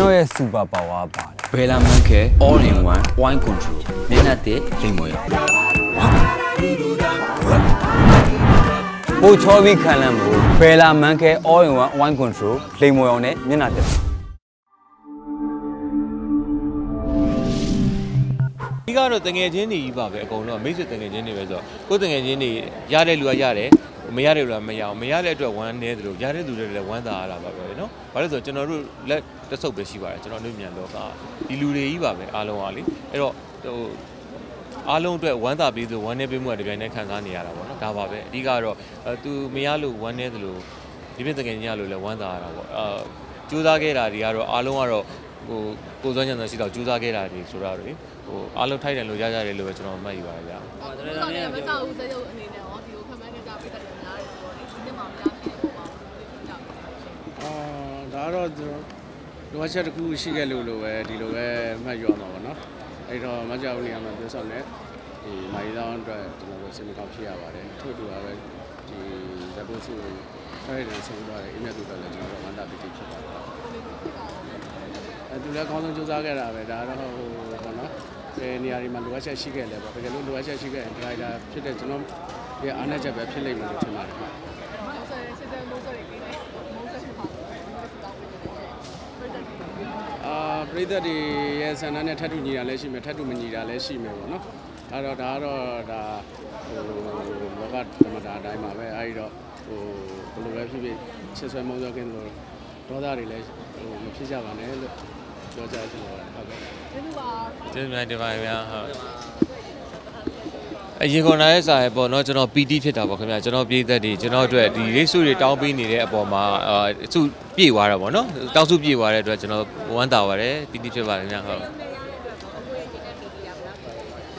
တော်ရဲ့ super power ပါတယ်ဘယ်လာမန်ခဲ all in one wine control မျက်နှာတစ်လိမ္မော်ရပိုချောပြီးခံလန့်ဖို့ဘယ်လာမန်ခဲ all in one wine control လိမ်မွေအောင်နဲ့မျက်နှာတက်ဒီကတော့တငယ်ချင်းတွေကြီးပါပဲအကုန်လုံးကမိတ်ဆွေတငယ်ချင်းတွေပဲဆိုတော့ကိုယ်တငယ်ချင်းတွေရတဲ့လူကရတယ် မရတဲ့လူကမရအောင်မရတဲ့အတွက်ဝမ်းနေတယ်လို့ရတဲ့လူတွေလည်းဝမ်းသာရတာပါပဲเนาะဘာလို့လဲဆိုတော့ကျွန်တော်တို့လက်တစ်ဆုပ်ပဲရှိပါတယ်ကျွန်တော်တို့မြန်လောကဒီလူတွေကြီးပါပဲအားလုံးကလေအဲ့တော့ဟိုအားလုံးအတွက်ဝမ်းသာပြီးဆိုဝမ်းနေပေးမှုကတပြိုင်တည်းခံစားနေရတာပေါ့နော်ဒါပါပဲအဓိကတော့အဲသူမရလို့ဝမ်းနေတယ်လို့ဒီပြည့်တကယ်ကြီးရလို့လည်းဝမ်းသာရတာပေါ့အာကြိုးစားခဲ့တာတွေကတော့အားလုံးကတော့ဟိုကိုယ်စွမ်းချမ်းသာရှိတော့ကြိုးစားခဲ့တာတွေဆိုတော့လေဟိုအားလုံးထိုက်တယ်လို့ရကြတယ်လို့ပဲကျွန်တော်မှတ်ယူပါတယ်ဗျာ ဟုတ်တယ်တော်တော်မကြောက်ဘူးစရုပ်အနေနဲ့ရောဒီကိုခမန်း ဒါကတော့ကျွန်တော်လိုအပ်ချက်တစ်ခုရှိခဲ့လို့လို့ပဲဒီလိုပဲမှတ်ယူအောင်ပါပေါ့နော်အဲ့တော့မကြောက်နေရမှာပြောဆောင်နေဒီမိုင်းတောင်းအတွက်ကျွန်တော်တို့စိတ်မကောင်းဖြစ်ရပါတယ်ထို့တူပါပဲဒီဇက်ဘုစုဖိုင်တယ်ဆုံးသွားတယ်အင်းမြတ်တို့ကလည်းကျွန်တော်တို့ဝမ်းသာပီတိဖြစ်ပါတယ်အဲသူလည်းအကောင်းဆုံးစူးစမ်းခဲ့တာပဲဒါကတော့ဟိုပေါ့နော်ဘယ်နေရာတွေမှာလိုအပ်ချက်ရှိခဲ့လဲပေါ့တကယ်လို့လိုအပ်ချက်ရှိခဲ့ရင်ဒရိုက်တာဖြစ်တဲ့ကျွန်တော်ရဲ့အားနည်းချက်ပဲဖြစ်လိမ့်မယ်လို့ထင်ပါတယ် မောင်ဆယ်စစ်တဲ့မိုးစော်တွေပြီးတယ်မောင်ဆယ်မှာတောင်းပေးတယ်ပြတ်တယ် အာ ပရိသတ်တွေရဲ့ဆန္ဒနဲ့ထပ်တူညီတာလည်းရှိမယ်ထပ်တူမညီတာလည်းရှိမယ်ပေါ့နော်အဲ့တော့ဒါကတော့ဒါဟိုလောကဓမ္မတာအတိုင်းပါပဲအဲ့ဒီတော့ဟိုဘယ်လိုပဲဖြစ်ဖြစ်ချစ်ဆွဲမုန်းပြောကင်းလို့ဒေါသတွေလည်းဟိုမဖြစ်ကြပါနဲ့လို့ပြောကြချင်ပါတယ်ဟုတ်ကဲ့ဒီလိုပါကျေးဇူးများတင်ပါတယ်ဗျာဟုတ် အရင်ကနားရဲ့စာရဲ့ပေါ့နော်ကျွန်တော် PT ဖြစ်တာပေါ့ခင်ဗျာကျွန်တော်ပြည်သက်တွေကျွန်တော်အတွက်ဒီ race တွေတောင်းပေးနေတဲ့အပေါ်မှာအာစုပြေသွားတာပေါ့နော်တောင်းစုပြေသွားတဲ့အတွက်ကျွန်တော်ဝမ်းသာပါတယ် PT ဖြစ်ပါတယ်ခင်ဗျာဟုတ်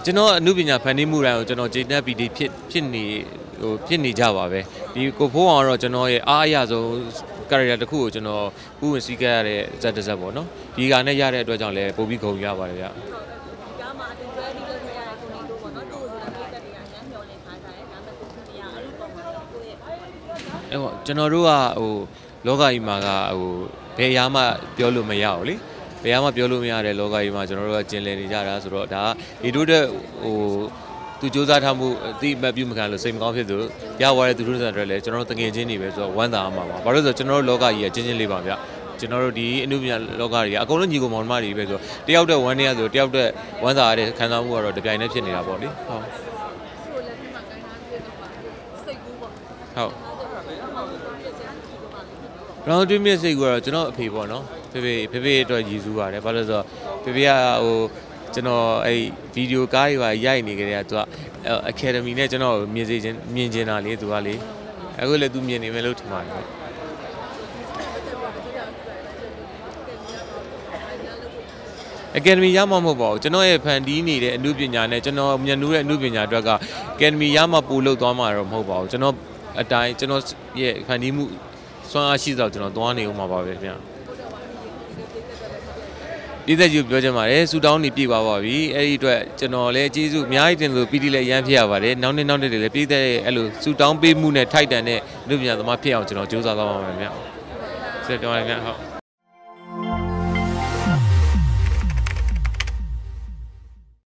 ကျွန်တော်အမှုပညာဖန်တီးမှုတိုင်းကိုကျွန်တော်ဂျေနက် PT ဖြစ်ဖြစ်နေဟိုဖြစ်နေကြပါပဲဒီကိုဖိုးအောင်ကတော့ကျွန်တော်ရဲ့အားအရဆုံး character တစ်ခုကိုကျွန်တော်ဥဝင်စည်းခဲ့ရတဲ့ဇက်တစ်ဇက်ပေါ့နော်ဒီကနဲ့ရတဲ့အတွက်ကြောင့်လည်းပုံပြီးခုံရပါတယ်ဗျာ ကားမှာအတူတွဲပြီးလုပ်နေရတဲ့ကိုနေတို့ပေါ့နော်သူ့ကိုဆိုတော့ပြည့်တက်တွေကညံ့မျောနေထားကြတယ်ဒါပေမဲ့ကိုခုမရအဲ့ဒီပုံမှာကိုယ့်ရဲ့ အဲ့ပေါ့ ကျွန်တော်တို့ကဟိုလောကကြီးမှာကဟိုဘယ်အရာမှပြောလို့မရဘူးလေဘယ်အရာမှပြောလို့မရတဲ့လောကကြီးမှာကျွန်တော်တို့ကကျင်လည်နေကြတာဆိုတော့ဒါကဒီတို့တဲ့ဟိုသူစူးစမ်းထားမှုအတိအမှတ်ပြုမခံလို့စိတ်မကောင်းဖြစ်သူရသွားတဲ့သူတို့တွေလည်းကျွန်တော်တို့တငယ်ချင်းတွေပဲဆိုတော့ဝမ်းသာမှာပါဘာလို့လဲဆိုတော့ကျွန်တော်တို့လောကကြီးကချင်းချင်းလေးပါဗျကျွန်တော်တို့ဒီအနုပညာလောကကြီးကအကုန်လုံးညီကောင်မောင်နှမတွေပဲဆိုတော့တယောက်တည်းဝမ်းနေရဆိုတယောက်တည်းဝမ်းသာရတဲ့ခံစားမှုကတော့တပြိုင်တည်းဖြစ်နေတာပေါ့လေဟုတ်ဆိုလက်ထက်မှာကိုင်းထားတဲ့တော့ပါစိတ်ကူးပေါ့ဟုတ် round 2 minute စိတ်ကတော့ကျွန်တော်အဖေပေါ့နော်ဖေဖေဖေဖေအတွက်ရည်စူးပါတယ်ဘာလို့လဲဆိုတော့ဖေဖေကဟိုကျွန်တော်အဲ့ဗီဒီယိုကားတွေပါရိုက်နေကြတဲ့ကသူက academy နဲ့ကျွန်တော်မြင်စေခြင်းမြင်ကျင်တာလေသူကလေအခုလည်းသူမြင်နေမယ်လို့ထင်ပါတယ် academy ရမှာမဟုတ်ပါဘူးကျွန်တော်ရဲ့ဖန်တီးနေတဲ့အမှုပညာနဲ့ကျွန်တော်မြန်နူးတဲ့အမှုပညာအတွက်က academy ရမှာပို့လို့သွားမှာတော့မဟုတ်ပါဘူးကျွန်တော်အတိုင်းကျွန်တော်ရဲ့ဖန်တီးမှု စွမ်းအားရှိတော့ကျွန်တော်သွားနေဦးမှာပါပဲခင်ဗျပြည်သက်ကြီးပြောချင်ပါတယ်ဆူတောင်းနေပြပါပါပြီအဲ့ဒီအတွက်ကျွန်တော်လည်းကျေးဇူးအများကြီးတင်လို့ပြည်တိလည်းရမ်းဖြစ်ရပါတယ်နောက်နေ့နောက်နေ့တွေလည်းပြည်သက်ရဲ့အဲ့လိုဆူတောင်းပေးမှုနဲ့ထိုက်တန်တဲ့လူပညာသမားဖြစ်အောင်ကျွန်တော်ကြိုးစားသွားပါမယ်ခင်ဗျဆက်ပြောရရင်ခင်ဗျဟုတ်